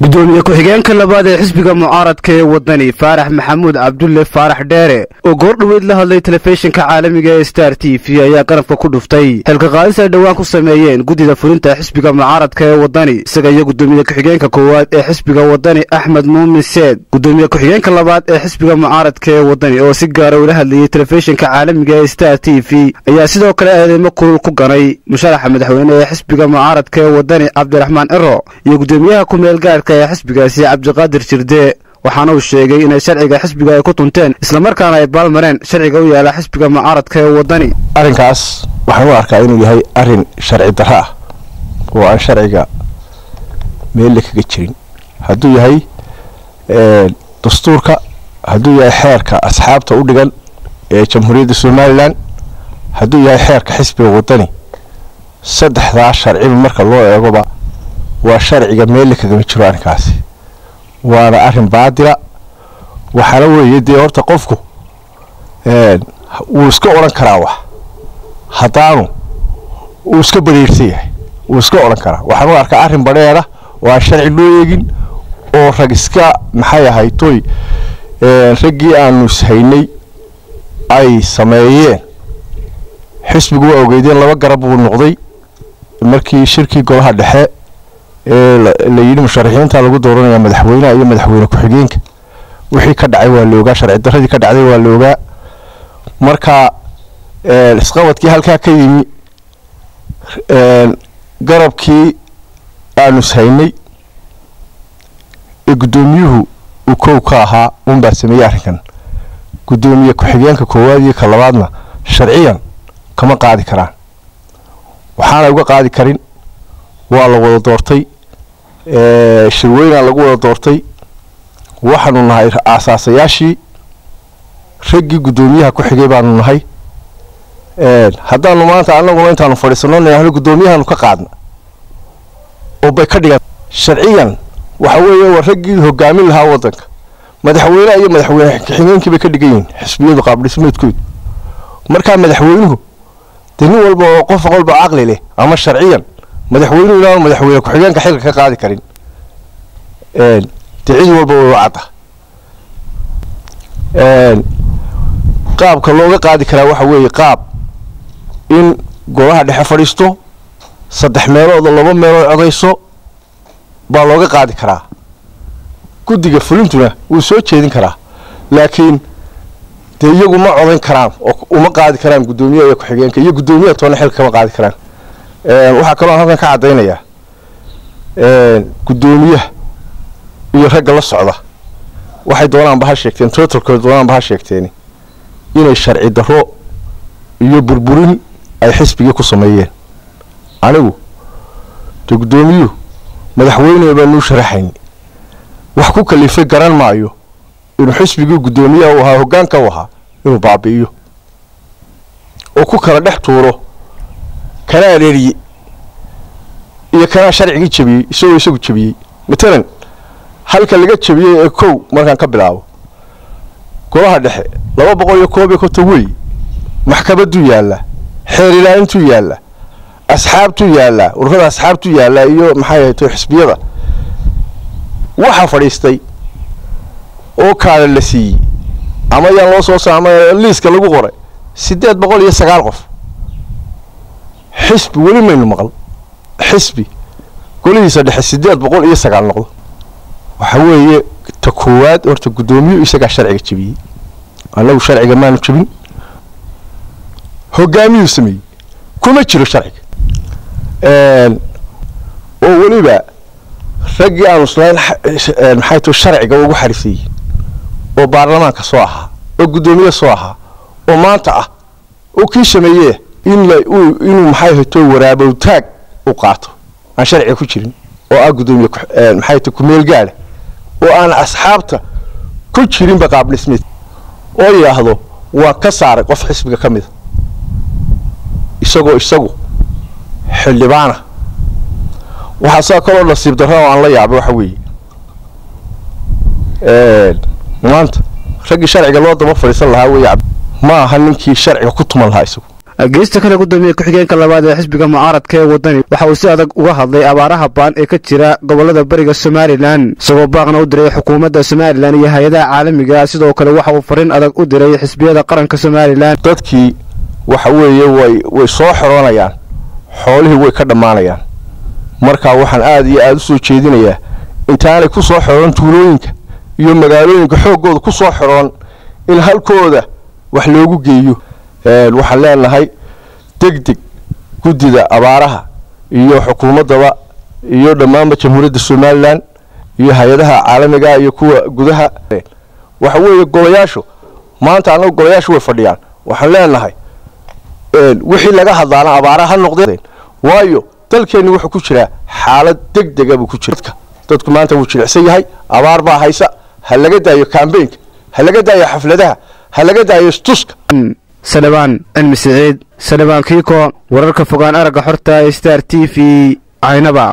gudoomiye ku-xigeenka labaad ee xisbiga mucaaradka ee wadani faarax maxamuud cabdulle faarax dheere oo goordhoweyd la hadlay telefishinka caalamiga ee star t v ayaa qarabka ku dhuftay. Xilka qaadis ay dhowaan ku sameeyeen guddida fulinta xisbiga mucaaradka ee wadani isaga iyo gudoomiye ku-xigeenka koowaad ee xisbiga wadani axmed muumin seed. Gudoomiye ku-xigeenka labaad ee xisbiga mucaaradka ee wadani oo si gaara ula hadlayey telefishinka caalamiga ee star t v ayaa sidoo kale eedeymo kulul ku ganay. Musharaxa madaxweyne ee xisbiga mucaaradka ee wadani cabdiraxmaan ciro iyo gudoomiyaha ku-meel gaarka ee xisbigaasi cabdiqaadir jirde waxaana uu sheegay inay sharciga xisbiga ay ku tunteen islamarkaana ay baalmareen sharciga u yaalla xisbiga mucaaradka ee wadani arrinkaas waxaan u arkaa inuu yahay arrin sharci darro ah oo aan sharciga meelle kaga jirin. Hadduu yahay dastuurka hadduu yahay xeerka asxaabta u dhigan ee jamhuuriyadda somalilan hadduu yahay xeerka xisbiga wadani saddexdaa sharciba marka loo eegoba waa sharciga meelle kagama jiro arrinkaasi waana arrin baadila. Waxaana weeye dee horta qofku wuu iska odhan karaa wax. Haddaanu uu iska badhiirsan yahay wuu iska odhan karaa. Waxaan u arkaa arrin badheeda oo sharci loo eegin oo rag iska maxay ahay toy raggii aanu ishaynay ay sameeyeen. Xisbigu waa ogeydeen laba garab buu noqday markii shirkii golaha dhexe ee la yidhi musharaxiinta lagu dooranaya madaxweyneha iyo madaxweyne ku-xigeenka. Wixii ka dhacay waa la ogaa sharci darradii ka dhacday waa la ogaa marka isqabadkii halkaa ka yimi garabkii aanu ishaynay ee guddoomiyuhu uu kow ka ahaa uunbaa sameeyey arrinkan. Guddoomiye ku-xigeenka koowaad iyo ka labaadna sharciyan kama qaadi karaan. Waxaana uga qaadi karin waa la wada doortay shirweynaa lagu wada doortay waxaanu nahay aasaasayaashii raggii guddoomiyaha ku xigay baanu nahay. Haddaanu maanta anaguna intaanu fadhiisano nahno guddoomiyahanu ka qaadna. Oo bay ka dhigan. Sharciyan waxa weeye waa raggii hogaamin lahaa waddanka. Madaxweyneha iyo madaxweyne ku-xigeenkii bay ka dhigan yihiin xisbiyadu qaabdhismeedkoodu markaa madaxweynuhu dee nin walba oo qof walba caqli leh ama sharciyan madaxweynuhu inaanu madaxweyne ku-xigeenka xilka ka qaadi karin. Dee cid walba way u cadda qaabka looga qaadi karaa waxa weeye qaab in golaha dhexe fadhiisto saddex meelood oo laba meelood codayso baa looga qaadi karaa. Guddiga fulintuna wuu soo jeedin karaa laakiin dee iyagu ma codayn karaan oo uma qaadi karaan guddoomiyaha iyo ku-xigeenka iyo guddoomiyaha toona xilka kama qaadi karaan waxaa kaloo halkan ka caddaynayaa guddoomiyaha iyo ragga la socda. Waxay doonaanba ha sheegteen totalkooda doonaanba ha sheegteen inay sharci darro iyo burburin ay xisbigii ku sameeyeen. Anigu dee guddoomiyuhu madaxweyne baanuu sharaxayn. Wax ku kalifay garan maayo inuu xisbigii guddoomiyaha u ahaa hoggaanka u ahaa inuu baabi'iyo. Oo ku kala dhex tuuro kana areeriye iyo kanaa sharcigii jabiyey isagoo isagu jabiyey matalan halka laga jabiyey ee kow markaan ka bilaabo golaha dhexe laba boqol iyo koob iyo konton wey maxkamadduu yaallaa xeerilaaintuu yaallaa asxaabtuu yaallaa ururada asxaabtuu yaallaa iyo maxay ahayto xisbiyada. Waxaa fadhiistay oo kaale la siiyey ama yaan loo soo saama liiska lagu qoray siddeed boqol iyo sagaal qof xisbi weli maynu maqal. Xisbi. Golihiisa dhexe siddeed boqol iyo sagaal noqdo. Waxa weeye ta koowaad horta guddoomiyu isagaa sharciga jebiyey annagu sharciga maanu jebin hogaamiyuu sameeyey. Kuma jiro sharciga. Oo weliba raggii aanu islayn maxay sharciga ugu xariseeyey oo baarlamaanka soo ahaa oo guddoomiye soo ahaa oo maanta ah oo kii sameeyee inuu maxay hato waraabowtaag u qaato. Aan sharciga ku jirin oo ah guddoomiye maxay ta kumeel gaadha oo aan asxaabta ku jirinba qaabdhismeed oo yidhaahdo waan ka saaray qof xisbiga ka mida isagoo isagu xildhibaana. Waxaa saa kaloo nasiib darro oo aan la yaabay waxa weeye. Maanta raggii sharciga loo daba fadhiisan lahaa weeye ma aha ninkii sharciga ku tuman lahaa isagu geesta kale gudoomiye ku-xigeenka labaad ee xisbiga mucaaradka ee wadani waxa uu si adag uga hadlay abaaraha baan ee ka jira gobollada bariga somalilan isagoo baaqna u diray xukuumadda somalilan iyo hay'adaha caalamiga sidoo kale waxa uu fariin adag u diray xisbiyada qaranka somalilan dadkii waxa weeye way way soo xoroonayaan. Xoolihii way ka dhammaanayaan. Marka waxaan aada iyo aada u soo jeedinayaa intaanay ku soo xoroon tuulooyinka iyo magaalooyinka xooggooda ku soo xoroon in halkooda wax loogu geeyo waxaan leenahay deg deg guddida abaaraha iyo xukuumaddaba iyo dhammaanba jamhuuriyadda somalilan iyo hay'adaha caalamiga iyo kuwa gudaha. Waxa weeye golayaashu maanta annagu golayaashu way fadhiyaan. Waxaan leenahay wixii laga hadlaana abaaraha ha noqdeen. Waayo dalkeenni wuxuu ku jiraa xaalad deg dega buu ku jira dadku maanta wuu jilicsan yahay abaar baa haysa ha laga daayo kambeynka ha laga daayo xafladaha ha laga daayo stuska salebaan cilmi siciid salebaan kiiko wararka fogaan aragga xorta star t v caynaba